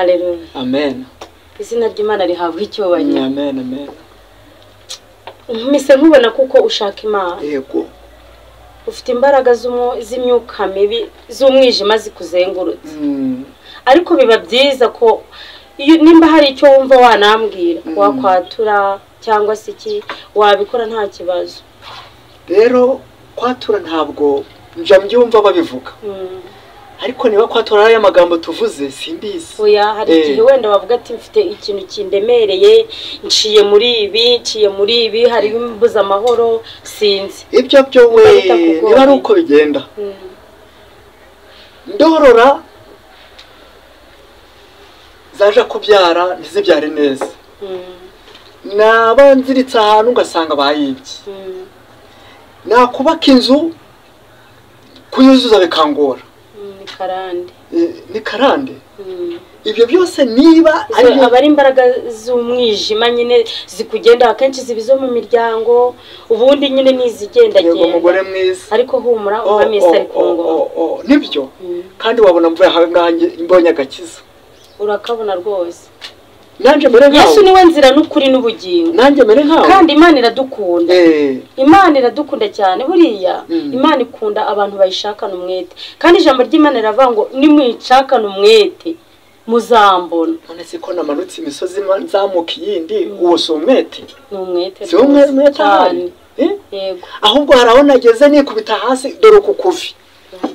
aleluya amen. Izina ry'imana rihabwa icyubahiro. Amen amen mpise nkubona kuko ushaka imana. Yego. Ufite imbaraga z'imyuka mibi z'umwijima zikuzengurutse. Mm, ariko biba byiza ko nimba hari icyo wumva wanambwira Mm. wakwatura cyangwa se iki wabikora nta kibazo. Rero kwatura ntabwo njya mbyumva babivuga. Mm. Ariko niba kwatura ari aya magambo tuvuze simbizi oya hari Eh. igihe wenda bavuga ati mfite ikintu kindemereye nciye muri ibi nciye muri ibi hari ibimbuza amahoro sinzi ibyo byo we Niba ari uko bigenda Mm. ndorora zaje kubyara ntizibyare neza Mm. naba nziritse ahantu ugasanga bayibye Mm. nakubaka inzu kuyuzuza bikangora karande. Eh, ni karande? Mm. ibyo byose niba aba ari imbaraga z'umwijima nyine zikugenda akenshi ziba izo mu miryango ubundi nyine n'izigendagenda umugore mwiza. Ariko humura Oh, umwami oh, ari ku oh, ngoma oh, ni byo? Mm. kandi wabona mvuye aha ngaha nge- mbonye agakiza. Urakabona rwose. Nanjye yesu nkawe ni we nzira n'ukuri n'ubugingo. Nanjye mere nkawe kandi imana iradukunda. Eh, imana iradukunda cyane buriya. Mm. imana ikunda abantu bayishakana umwete. Kandi ijambo ry'imana riravuga ngo nimuyishakana umwete muzambona. None se ko namanutse imisozi nzamuka iyindi uwo si umwete? Ni umwete si umwete cyane. Eh? ahubwo hari aho nageze nikubita hasi dore uku kuvi.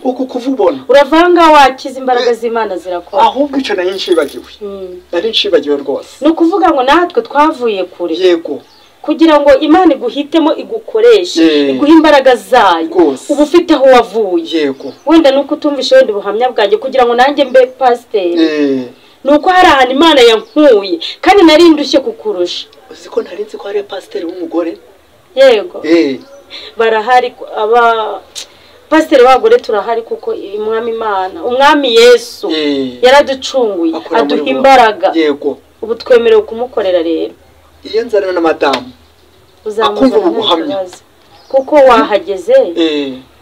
Uku kuva ubona uravanga wakiza imbaraga z'imana zirakora. ahubwo icyo nari nshibagiwe. Mm. nari nshibagiwe rwose. Ni ukuvuga ngo natwe twavuye kure. Yego. Kugira ngo imana iguhitemo igukoreshe Yeah. iguhe imbaraga zayo. Uba ufite aho wavuye. Yego. Wenda nuko utumvishe wenda ubuhamya bwanjye. Kugira ngo nanjye mbe pasiteri. Eh, ni uko hari ahantu imana yankuye. Kandi nari ndushye kukurusha uzi ko ntari nzi ko hari pasiteri w'umugore? Yego. Eh, barahari aba pasiteri w'abagore turahari kuko umwami imana umwami yesu yaraducunguye aduha imbaraga. Yego. Ubu twemerewe kumukorera rero. Iyo nzana na madamu uzamuzana ubu nta buhamya. kibazo. Kuko wahageze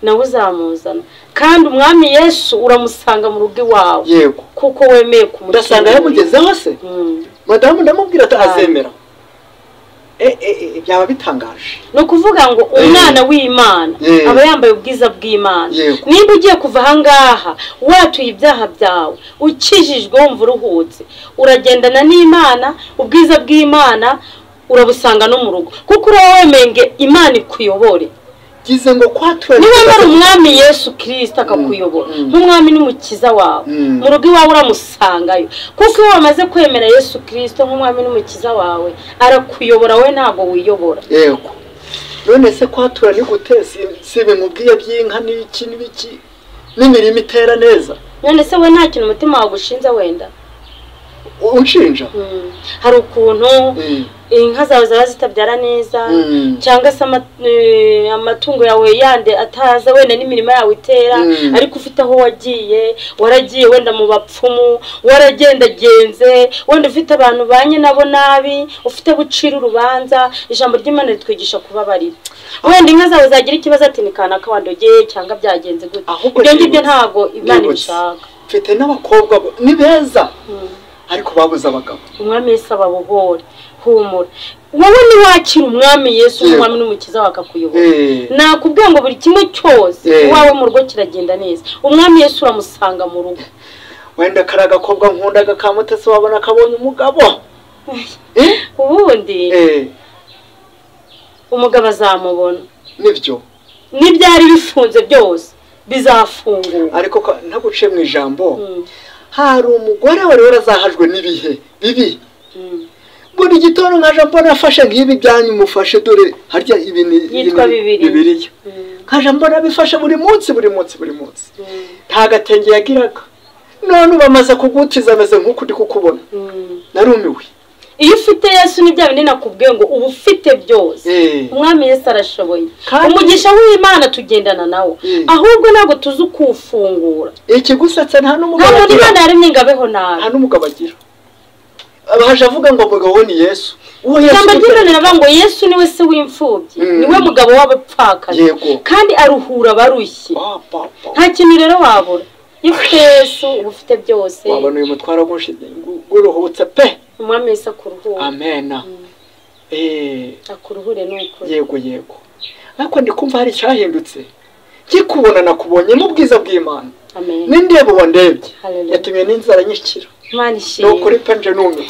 nawe uzamuzana kandi umwami yesu uramusanga mu rugo iwawe. Yego. Kuko wemeye ndasanga kumucungura yamugezeho se Mm. madamu ndamubwira ati byaba bitangaje? Ni ukuvuga ngo umwana w'imana Eh. aba yambaye ubwiza bw'imana. Niba ugiye kuva ahangaha watuye ibyaha byawe ukijijwe wumva uruhutse uragendana n'imana ubwiza bw'imana urabusanga no mu rugo. Kuko uraba wemeye imana ikuyobore. Gize ngo kwatura niba ari umwami yesu kirisita akakuyobora. Mm. nk'umwami n'umukiza wawe. Mm. mu rugo iwawe uramusangayo. Kuko iyo wamaze kwemera yesu kirisita nk'umwami n'umukiza wawe arakuyobora we ntabwo wiyobora. Yego. None se kwatura ni gute? Si ibimubwiye by'inka n'ibiki n'ibiki? N'imirimo itera neza? None se we nta kintu umutima wawe ushinze wenda? Unshinja Mm. hari ukuntu Mm. inka zawe zaba zitabyara neza Mm. cyangwa se eh, amatungo yawe yande ataza wenda n'imirimo yawe itera ariko ufite aho wagiye waragiye wenda mu bapfumu waragendagenze wenda ufite abantu banye nabo nabi ufite bucira urubanza ijambo ry'imana ritwigisha kubabarira. Wenda inka zawe zagira ikibazo ati ni kanaka wandogeye cyangwa byagenze gute? Ahubwo ibyo ngibyo ntabwo imana ibishaka mfite n'abakobwa ni beza. Ariko babuze abagabo. Umwami yesu ababohore humura. Wowe niwakira umwami yesu umwami n'umukiza wawe akakuyobora. Eh, nakubwiye ngo buri kimwe cyose Eh. iwawe mu rugo kiragenda neza. Umwami yesu uramusanga mu rugo. Wenda kari agakobwa nkundaga ka mutesi wabona kabonye umugabo. Eh, ubundi? Umugabo azamubona. Nibyo. N'ibyari bifunze byose bizafungura ariko ntaguciye mu ijambo. Mm, hari umugore wari warazahajwe n'ibihe? Bibi? Buri gitondo nkaje mbona afashe nk'ibi byanyu mufashe dore harya ibi ni ibi Yitwa ni Bibiliya. bibiliya Mm, nkaje mbona bifashe buri munsi buri munsi buri munsi. Mm, nta gatenge yagiraga. None ubu amaze kugutiza ameze nk'uko uri kukubona. Mm. narumiwe. Iyo ufite yesu ni bya bindi nakubwiye ngo uba ufite byose. Eh, umwami yesu arashoboye. Umugisha w'imana tugendana nawo Mm. ahubwo ntabwo tuzi kuwufungura. Ikigusetsa nta nta n'umugabo muntu agira. Imana yaremye ngo abeho nabi. Nta n'umugabo agira. Abaje avuga ngo umugabo we ni yesu. Uwo yesu ijambo ry'imana riravuga ngo yesu ni we se w'imfubyi. Mm. ni we mugabo w'abapfakazi. Kandi aruhura abarushye. Nta kintu rero wabura. Iyo ufite yesu uba ufite byose. Wabona uyu mutwaro w'umushi- uruhutse pe. Umwami wese akuruhure amena Eh, akuruhure ni ukuri yego yego. Ariko kumva hari icyahindutse nkikubona nakubonye n'ubwiza bw'imana. Amen. N'indeba wandebye? Yatumye n'inzara imana ni ukuri pe nje numiwe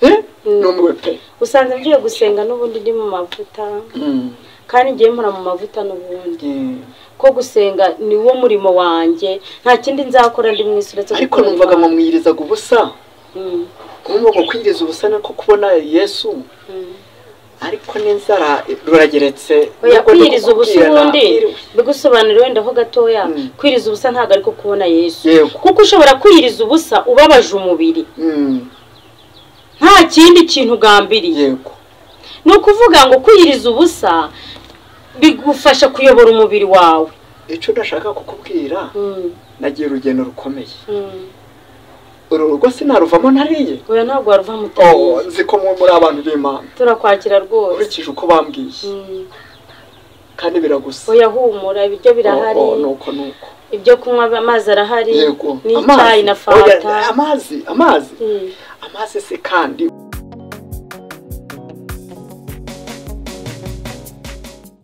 Eh? numiwe pe. Usanze mvuye gusenga n'ubundi ndi mu mavuta. Mm. kandi ngiye mpora mu mavuta n'ubundi. Mm. ko gusenga ni wo murimo wanjye. Nta kindi nzakora ndi mu isi uretse ariko numvaga Imana. mumwirizaga ubusa. Mm, kumva ngo kwiriza ubusa niko kubona yesu mm. ariko n'inzara rurageretse kwiriza ubusa ubundi nakwiriwe. bigusobanurira wenda ho gatoya Mm. kwiriza ubusa ntabwo ariko kubona yesu kuko ushobora kwiriza ubusa ubabaje umubiri Mm. nta kindi kintu ugambiriye ni ukuvuga ngo kwiyiriza ubusa bigufasha kuyobora umubiri wawe icyo ndashaka kukubwira nagiye urugendo rukomeye. Uru rugo sinaruvamo ntariye. Oya ntabwo waruva Oh, mutariye nzi ko mu- muri abantu b'imana. Turakwakira rwose. Nkurikije uko bambwiye. Mm. kandi biragusa oya humura ibiryo birahari. Oh, oh, nuko nuko. Ibyo kunywa amazi arahari. Yego. N'icyayi na Oya, fanta. amazi amazi. Mm. amazi se kandi